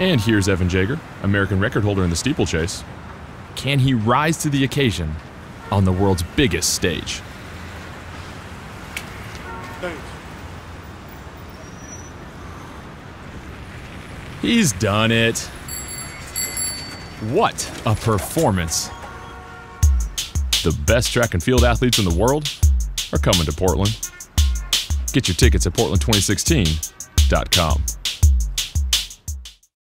And here's Evan Jager, American record holder in the steeplechase. Can he rise to the occasion on the world's biggest stage? Thanks. He's done it. What a performance! The best track and field athletes in the world are coming to Portland. Get your tickets at Portland2016.com.